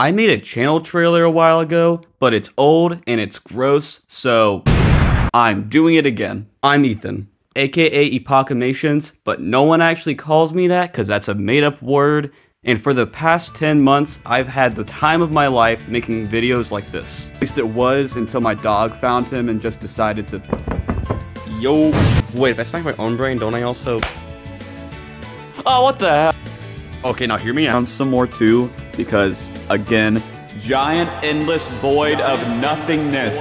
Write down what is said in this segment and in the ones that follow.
I made a channel trailer a while ago, but it's old and it's gross, so I'm doing it again. I'm Ethan, aka Epokamations, but no one actually calls me that because that's a made up word. And for the past 10 months, I've had the time of my life making videos like this. At least it was until my dog found him and just decided to. Yo. Wait, if I smack my own brain, don't I also... Oh, what the hell? Okay, now hear me out some more too, because, again, giant endless void of nothingness.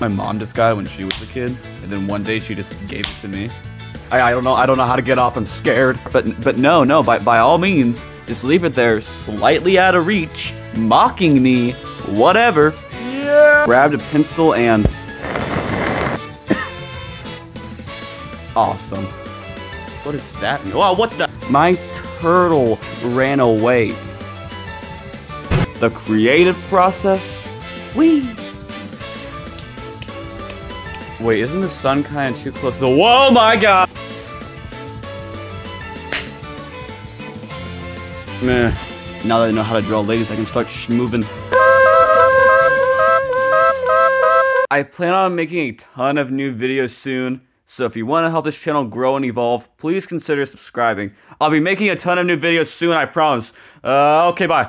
My mom just got it when she was a kid, and then one day she just gave it to me. I, I don't know, I don't know how to get off, I'm scared. But but no, no, by, by all means, just leave it there, slightly out of reach, mocking me, whatever. Yeah. Grabbed a pencil and... awesome. What does that mean? Oh, what the? My turtle ran away. The creative process? Wee. Wait, isn't the sun kind of too close to the- Whoa, my god! Meh. Now that I know how to draw ladies, I can start moving. I plan on making a ton of new videos soon, so if you want to help this channel grow and evolve, please consider subscribing. I'll be making a ton of new videos soon, I promise. Uh, okay, bye.